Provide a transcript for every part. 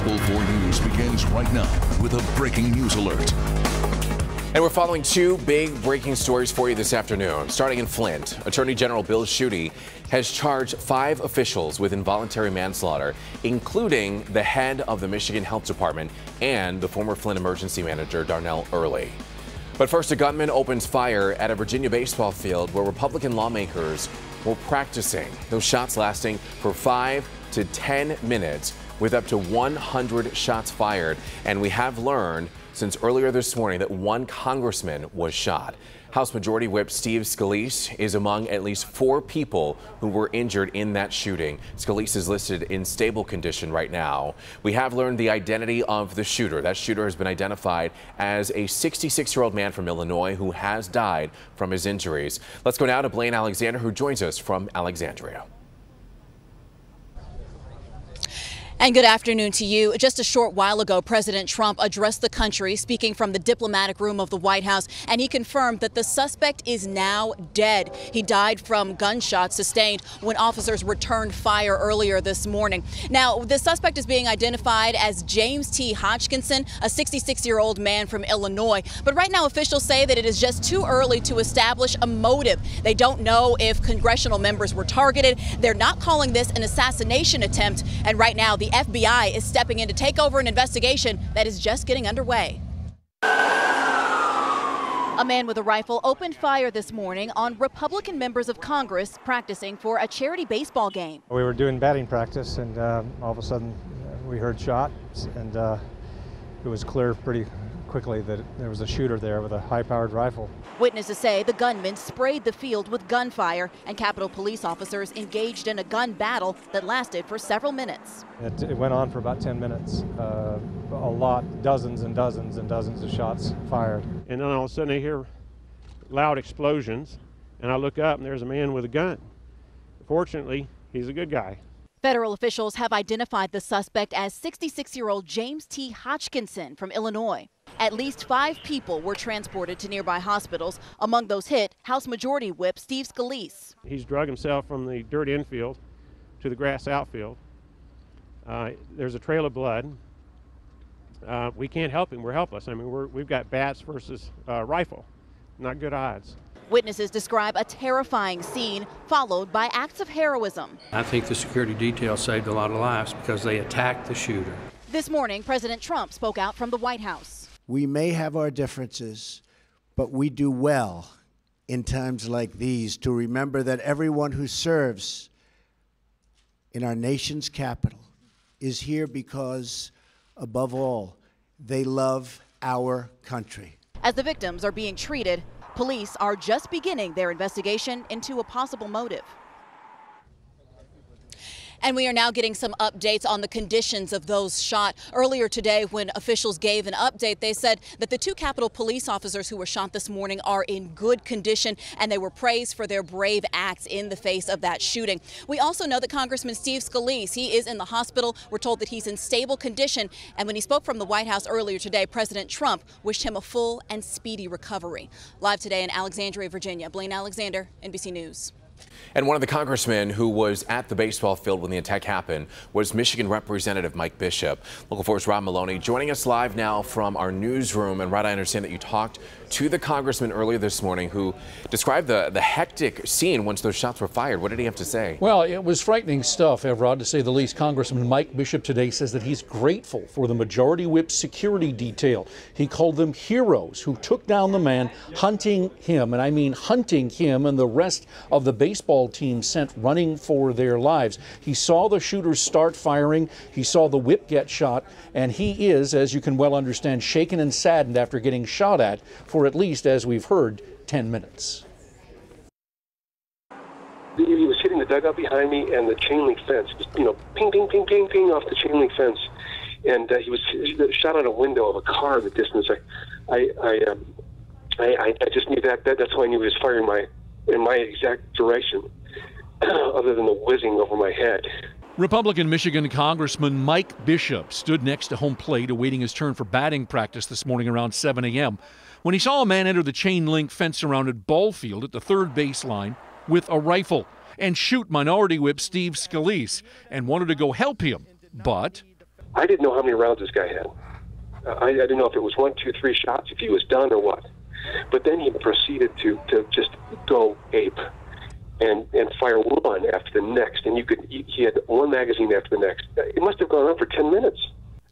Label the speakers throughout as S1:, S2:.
S1: Local 4 News begins right now with a breaking news alert.
S2: And we're following two big breaking stories for you this afternoon. Starting in Flint, Attorney General Bill Schuette has charged five officials with involuntary manslaughter, including the head of the Michigan Health Department and the former Flint emergency manager, Darnell Earley. But first, a gunman opens fire at a Virginia baseball field where Republican lawmakers were practicing. Those shots lasting for five to 10 minutes with up to 100 shots fired. And we have learned since earlier this morning that one congressman was shot. House Majority Whip Steve Scalise is among at least four people who were injured in that shooting. Scalise is listed in stable condition right now. We have learned the identity of the shooter. That shooter has been identified as a 66-year-old man from Illinois who has died from his injuries. Let's go now to Blaine Alexander, who joins us from Alexandria.
S3: And good afternoon to you. Just a short while ago, President Trump addressed the country, speaking from the diplomatic room of the White House, and he confirmed that the suspect is now dead. He died from gunshots sustained when officers returned fire earlier this morning. Now, the suspect is being identified as James T. Hodgkinson, a 66 year old man from Illinois. But right now, officials say that it is just too early to establish a motive. They don't know if congressional members were targeted. They're not calling this an assassination attempt. And right now, the FBI is stepping in to take over an investigation that is just getting underway. A man with a rifle opened fire this morning on Republican members of Congress practicing for a charity baseball game.
S4: We were doing batting practice, and uh, all of a sudden uh, we heard shots, and uh, it was clear pretty quickly that there was a shooter there with a high-powered rifle.
S3: Witnesses say the gunman sprayed the field with gunfire, and Capitol police officers engaged in a gun battle that lasted for several minutes.
S4: It, it went on for about 10 minutes. Uh, a lot, dozens and dozens and dozens of shots fired.
S5: And then all of a sudden I hear loud explosions, and I look up and there's a man with a gun. Fortunately, he's a good guy.
S3: Federal officials have identified the suspect as 66 year old James T. Hodgkinson from Illinois. At least five people were transported to nearby hospitals. Among those hit, House Majority Whip Steve Scalise.
S5: He's drug himself from the dirt infield to the grass outfield. Uh, there's a trail of blood. Uh, we can't help him. We're helpless. I mean, we have got bats versus uh, rifle. Not good odds.
S3: Witnesses describe a terrifying scene followed by acts of heroism.
S6: I think the security detail saved a lot of lives because they attacked the shooter.
S3: This morning, President Trump spoke out from the White House.
S7: We may have our differences, but we do well in times like these to remember that everyone who serves in our nation's capital is here because, above all, they love our country.
S3: As the victims are being treated, Police are just beginning their investigation into a possible motive. And we are now getting some updates on the conditions of those shot. Earlier today, when officials gave an update, they said that the two Capitol police officers who were shot this morning are in good condition and they were praised for their brave acts in the face of that shooting. We also know that Congressman Steve Scalise, he is in the hospital. We're told that he's in stable condition. And when he spoke from the White House earlier today, President Trump wished him a full and speedy recovery. Live today in Alexandria, Virginia, Blaine Alexander, NBC News.
S2: And one of the congressmen who was at the baseball field when the attack happened was Michigan Representative Mike Bishop. Local 4's Rod Meloni joining us live now from our newsroom. And Rod, I understand that you talked to the congressman earlier this morning who described the, the hectic scene once those shots were fired. What did he have to say?
S8: Well, it was frightening stuff, Evrod, to say the least. Congressman Mike Bishop today says that he's grateful for the Majority Whip security detail. He called them heroes who took down the man hunting him, and I mean hunting him and the rest of the baseball team sent running for their lives. He saw the shooters start firing, he saw the whip get shot, and he is, as you can well understand, shaken and saddened after getting shot at for for at least, as we've heard, 10 minutes.
S9: He was hitting the dugout behind me and the chain link fence. Just, you know, ping, ping, ping, ping, ping off the chain link fence. And uh, he was shot out a window of a car in the distance. I, I, I, um, I, I just knew that, that. That's why I knew he was firing my in my exact direction, other than the whizzing over my head.
S10: Republican Michigan Congressman Mike Bishop stood next to home plate awaiting his turn for batting practice this morning around 7 a.m when he saw a man enter the chain link fence surrounded ball field at the third baseline with a rifle and shoot Minority Whip Steve Scalise and wanted to go help him. But
S9: I didn't know how many rounds this guy had. Uh, I, I didn't know if it was one, two, three shots, if he was done or what. But then he proceeded to, to just go ape and, and fire one after the next. And you could he had one magazine after the next. It must have gone on for 10 minutes.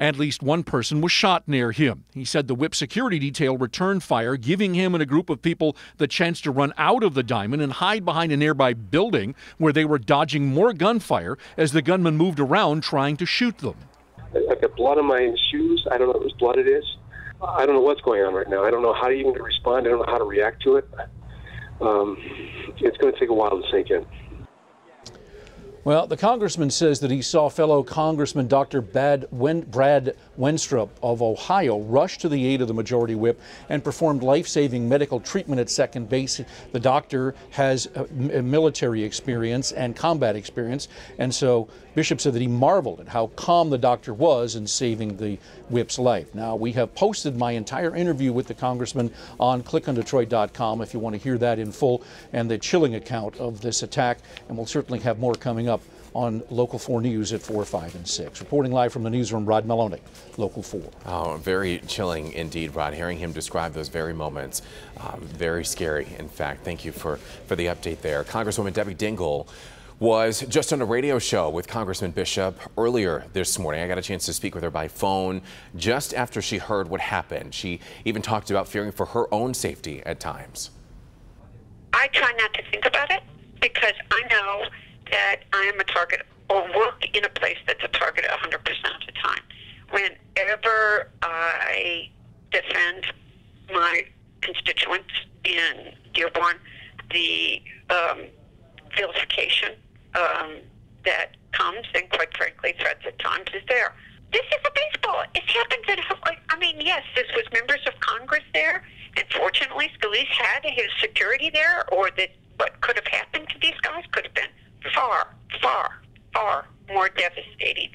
S10: At least one person was shot near him. He said the whip security detail returned fire, giving him and a group of people the chance to run out of the diamond and hide behind a nearby building where they were dodging more gunfire as the gunman moved around trying to shoot them.
S9: I've got blood on my shoes. I don't know whose blood it is. I don't know what's going on right now. I don't know how to even respond. I don't know how to react to it. Um, it's going to take a while to sink in.
S8: Well, the congressman says that he saw fellow Congressman Dr. Brad, Brad Wenstrup of Ohio rushed to the aid of the majority whip and performed life saving medical treatment at second base. The doctor has uh, uh, military experience and combat experience, and so Bishop said that he marveled at how calm the doctor was in saving the whip's life. Now, we have posted my entire interview with the congressman on clickondetroit.com if you want to hear that in full and the chilling account of this attack, and we'll certainly have more coming up on Local 4 News at 4, 5, and 6. Reporting live from the newsroom, Rod Meloni, Local 4.
S2: Oh, very chilling indeed, Rod. Hearing him describe those very moments, um, very scary, in fact. Thank you for, for the update there. Congresswoman Debbie Dingell was just on a radio show with Congressman Bishop earlier this morning. I got a chance to speak with her by phone just after she heard what happened. She even talked about fearing for her own safety at times.
S11: I try not to think about it because I know that I am a target or work in a place that's a target 100% of the time. Whenever I defend my constituents in Dearborn, the um, vilification um, that comes, and quite frankly, threats at times, is there. This is a baseball. It happens at, I mean, yes, this was members of Congress there, and fortunately, Scalise had his security there, or that what could have happened to these guys could have been far, far, far more devastating.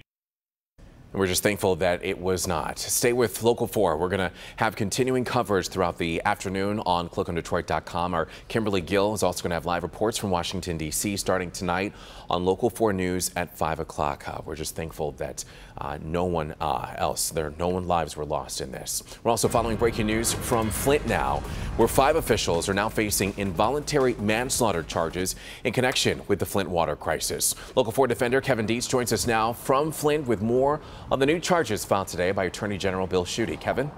S2: We're just thankful that it was not. Stay with Local 4. We're going to have continuing coverage throughout the afternoon on clickondetroit.com. Our Kimberly Gill is also going to have live reports from Washington, D.C. starting tonight on Local 4 News at 5 o'clock. Uh, we're just thankful that uh, no one uh, else, there, no one lives were lost in this. We're also following breaking news from Flint now, where five officials are now facing involuntary manslaughter charges in connection with the Flint water crisis. Local 4 defender Kevin Dietz joins us now from Flint with more on the new charges filed today by Attorney General Bill Schuette. Kevin?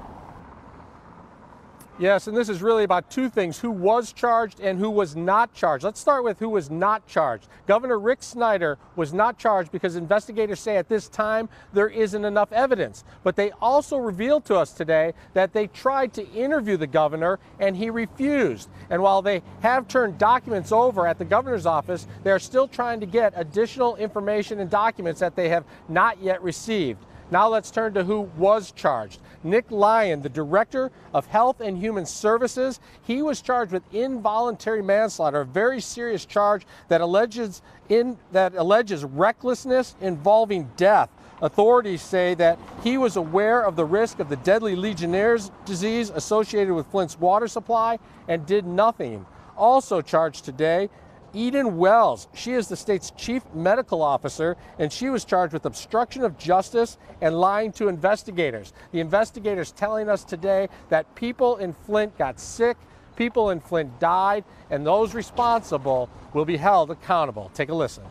S12: Yes, and this is really about two things who was charged and who was not charged. Let's start with who was not charged. Governor Rick Snyder was not charged because investigators say at this time there isn't enough evidence. But they also revealed to us today that they tried to interview the governor and he refused. And while they have turned documents over at the governor's office, they're still trying to get additional information and documents that they have not yet received. Now let's turn to who was charged. Nick Lyon, the Director of Health and Human Services, he was charged with involuntary manslaughter, a very serious charge that alleges in that alleges recklessness involving death. Authorities say that he was aware of the risk of the deadly Legionnaire's disease associated with Flint's water supply and did nothing. Also charged today Eden Wells. She is the state's chief medical officer, and she was charged with obstruction of justice and lying to investigators. The investigators telling us today that people in Flint got sick, people in Flint died, and those responsible will be held accountable. Take a listen.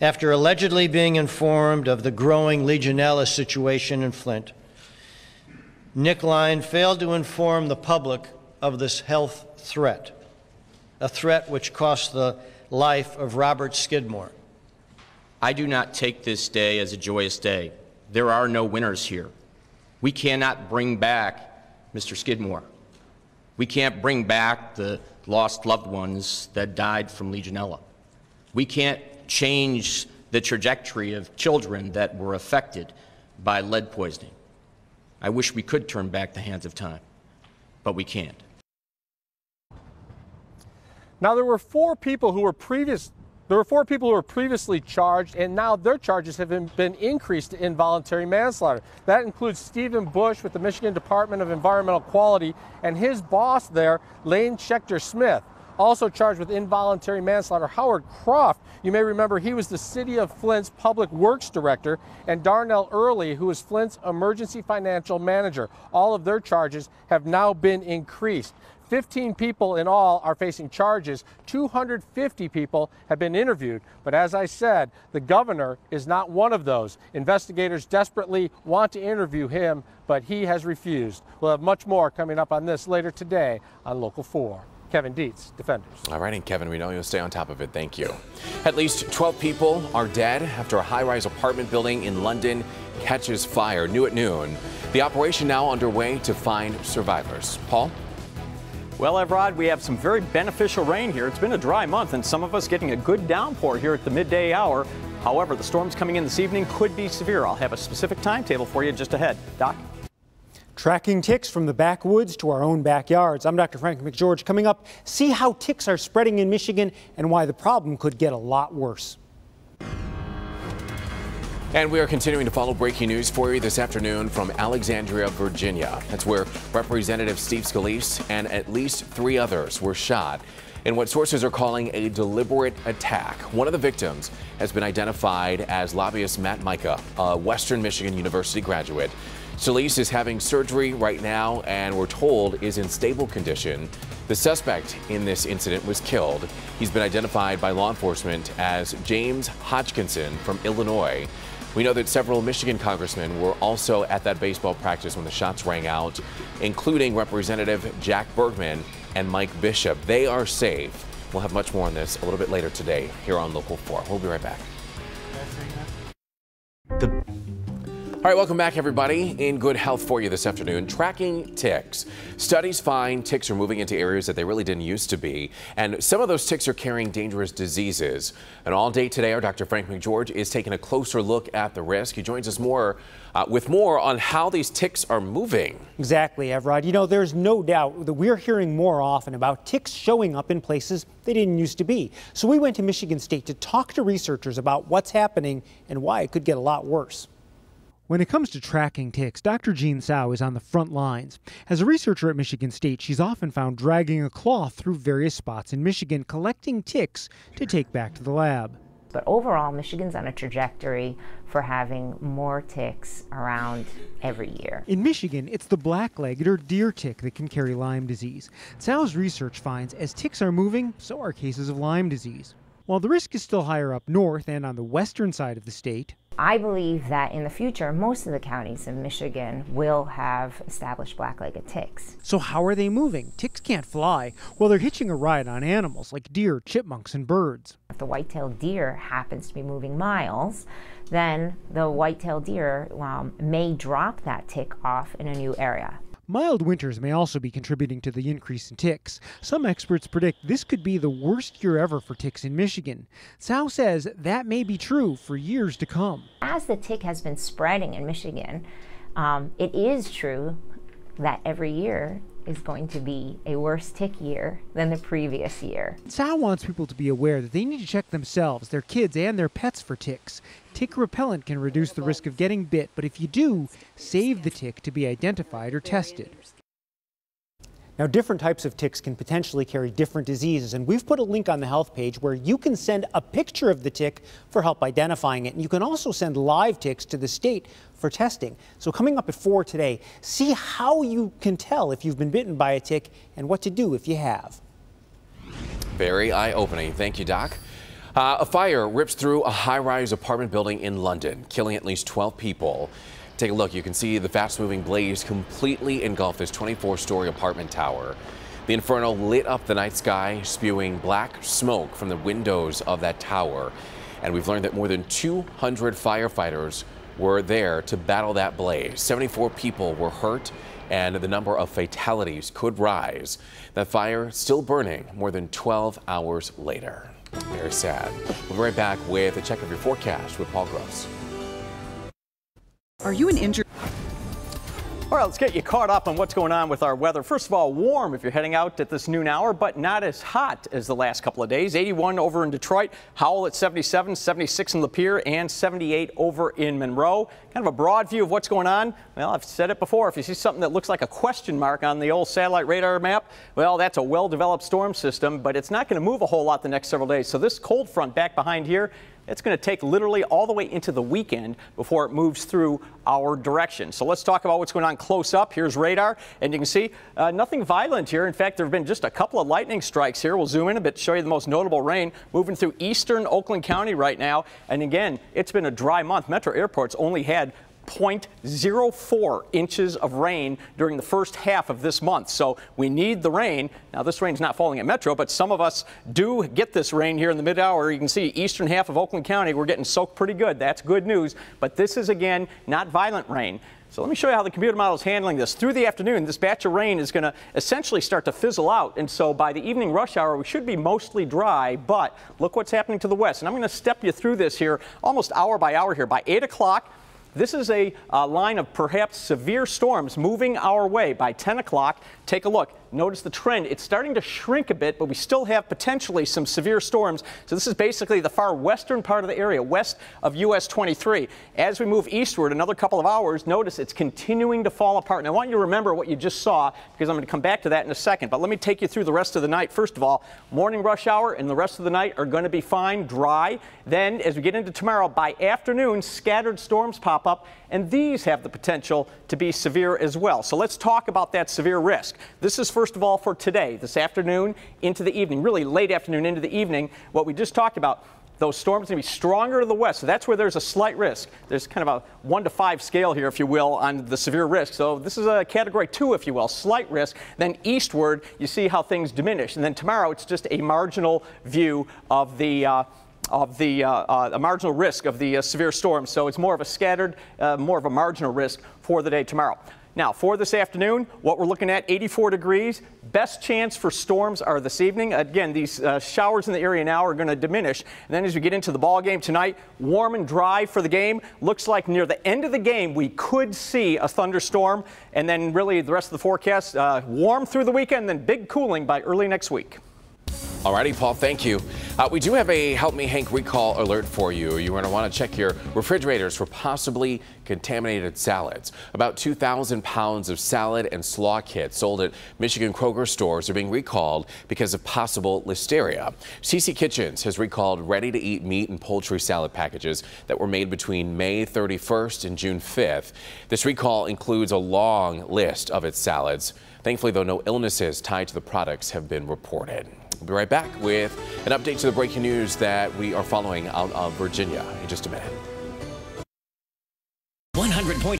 S13: After allegedly being informed of the growing Legionella situation in Flint, Nick Lyon failed to inform the public of this health threat a threat which cost the life of Robert Skidmore.
S14: I do not take this day as a joyous day. There are no winners here. We cannot bring back Mr. Skidmore. We can't bring back the lost loved ones that died from Legionella. We can't change the trajectory of children that were affected by lead poisoning. I wish we could turn back the hands of time, but we can't.
S12: Now, there were four people who were previous. There were four people who were previously charged, and now their charges have been, been increased to involuntary manslaughter. That includes Stephen Busch with the Michigan Department of Environmental Quality and his boss there, Liane Shekter Smith. Also charged with involuntary manslaughter, Howard Croft. You may remember he was the City of Flint's Public Works Director, and Darnell Earley, who was Flint's Emergency Financial Manager. All of their charges have now been increased. 15 people in all are facing charges. 250 people have been interviewed. But as I said, the governor is not one of those. Investigators desperately want to interview him, but he has refused. We'll have much more coming up on this later today on Local 4. Kevin Dietz, Defenders.
S2: All right, and Kevin, we know you'll stay on top of it. Thank you. At least 12 people are dead after a high rise apartment building in London catches fire new at noon. The operation now underway to find survivors. Paul?
S15: Well, Evrod, we have some very beneficial rain here. It's been a dry month, and some of us getting a good downpour here at the midday hour. However, the storms coming in this evening could be severe. I'll have a specific timetable for you just ahead. Doc?
S16: Tracking ticks from the backwoods to our own backyards. I'm Dr. Frank McGeorge. Coming up, see how ticks are spreading in Michigan and why the problem could get a lot worse.
S2: And we are continuing to follow breaking news for you this afternoon from Alexandria, Virginia. That's where Representative Steve Scalise and at least three others were shot in what sources are calling a deliberate attack. One of the victims has been identified as lobbyist Matt Mika, a Western Michigan University graduate. Scalise is having surgery right now and we're told is in stable condition. The suspect in this incident was killed. He's been identified by law enforcement as James Hodgkinson from Illinois. We know that several Michigan congressmen were also at that baseball practice when the shots rang out, including Representative Jack Bergman and Mike Bishop. They are safe. We'll have much more on this a little bit later today here on Local 4. We'll be right back. The all right, welcome back, everybody. In good health for you this afternoon, tracking ticks. Studies find ticks are moving into areas that they really didn't used to be, and some of those ticks are carrying dangerous diseases. And all day today, our Dr. Frank McGeorge is taking a closer look at the risk. He joins us more uh, with more on how these ticks are moving.
S16: Exactly, Evrod. You know, there's no doubt that we're hearing more often about ticks showing up in places they didn't used to be. So we went to Michigan State to talk to researchers about what's happening and why it could get a lot worse. When it comes to tracking ticks, Dr. Jean Tsao is on the front lines. As a researcher at Michigan State, she's often found dragging a cloth through various spots in Michigan, collecting ticks to take back to the lab.
S17: But overall, Michigan's on a trajectory for having more ticks around every year.
S16: In Michigan, it's the black-legged or deer tick that can carry Lyme disease. Tsao's research finds as ticks are moving, so are cases of Lyme disease. While the risk is still higher up north and on the western side of the state,
S17: I believe that in the future, most of the counties in Michigan will have established black-legged ticks.
S16: So how are they moving? Ticks can't fly. Well, they're hitching a ride on animals like deer, chipmunks, and birds.
S17: If the white-tailed deer happens to be moving miles, then the white-tailed deer um, may drop that tick off in a new area.
S16: Mild winters may also be contributing to the increase in ticks. Some experts predict this could be the worst year ever for ticks in Michigan. Tsao says that may be true for years to come.
S17: As the tick has been spreading in Michigan, um, it is true that every year is going to be a worse tick year than the previous year.
S16: Tsao wants people to be aware that they need to check themselves, their kids, and their pets for ticks. Tick repellent can reduce the risk of getting bit, but if you do, save the tick to be identified or tested. Now, different types of ticks can potentially carry different diseases, and we've put a link on the health page where you can send a picture of the tick for help identifying it. And you can also send live ticks to the state for testing. So, coming up at 4 today, see how you can tell if you've been bitten by a tick and what to do if you have.
S2: Very eye opening. Thank you, Doc. Uh, a fire rips through a high rise apartment building in London, killing at least 12 people. Take a look. You can see the fast moving blaze completely engulf this 24 story apartment tower. The inferno lit up the night sky, spewing black smoke from the windows of that tower. And we've learned that more than 200 firefighters were there to battle that blaze. 74 people were hurt, and the number of fatalities could rise. That fire still burning more than 12 hours later. Very sad. We'll be right back with a check of your forecast with Paul Gross.
S18: Are you an injured?
S15: All right, let's get you caught up on what's going on with our weather. First of all, warm if you're heading out at this noon hour, but not as hot as the last couple of days. 81 over in Detroit, Howell at 77, 76 in Lapeer, and 78 over in Monroe. Kind of a broad view of what's going on. Well, I've said it before. If you see something that looks like a question mark on the old satellite radar map, well, that's a well-developed storm system, but it's not going to move a whole lot the next several days. So this cold front back behind here it's going to take literally all the way into the weekend before it moves through our direction. So let's talk about what's going on close up. Here's radar, and you can see uh, nothing violent here. In fact, there have been just a couple of lightning strikes here. We'll zoom in a bit, to show you the most notable rain moving through eastern Oakland County right now. And again, it's been a dry month. Metro Airport's only had 0.04 inches of rain during the first half of this month. So we need the rain. Now, this rain's not falling at Metro, but some of us do get this rain here in the mid hour. You can see eastern half of Oakland County, we're getting soaked pretty good. That's good news. But this is, again, not violent rain. So let me show you how the computer model is handling this. Through the afternoon, this batch of rain is going to essentially start to fizzle out. And so by the evening rush hour, we should be mostly dry. But look what's happening to the west. And I'm going to step you through this here almost hour by hour here. By 8 o'clock, this is a, a line of perhaps severe storms moving our way. By 10 o'clock, take a look. Notice the trend. It's starting to shrink a bit, but we still have potentially some severe storms. So this is basically the far western part of the area, west of US 23. As we move eastward another couple of hours, notice it's continuing to fall apart. And I want you to remember what you just saw because I'm going to come back to that in a second. But let me take you through the rest of the night. First of all, morning rush hour and the rest of the night are going to be fine, dry. Then as we get into tomorrow, by afternoon, scattered storms pop up, and these have the potential to be severe as well. So let's talk about that severe risk. This is first of all for today, this afternoon into the evening, really late afternoon into the evening. What we just talked about, those storms going to be stronger to the west. So that's where there's a slight risk. There's kind of a one to five scale here, if you will, on the severe risk. So this is a category two, if you will, slight risk. Then eastward, you see how things diminish. And then tomorrow, it's just a marginal view of the. Uh, of the uh, uh, marginal risk of the uh, severe storm. So it's more of a scattered, uh, more of a marginal risk for the day tomorrow. Now, for this afternoon, what we're looking at 84 degrees. Best chance for storms are this evening. Again, these uh, showers in the area now are going to diminish. And then as we get into the ball game tonight, warm and dry for the game. Looks like near the end of the game, we could see a thunderstorm. And then really the rest of the forecast, uh, warm through the weekend, then big cooling by early next week.
S2: Alrighty, Paul, thank you. Uh, we do have a Help Me Hank recall alert for you. You're going to want to check your refrigerators for possibly contaminated salads. About 2,000 pounds of salad and slaw kits sold at Michigan Kroger stores are being recalled because of possible listeria. CC Kitchens has recalled ready-to-eat meat and poultry salad packages that were made between May 31st and June 5th. This recall includes a long list of its salads. Thankfully, though, no illnesses tied to the products have been reported. We'll be right back with an update to the breaking news that we are following out of Virginia in just a minute.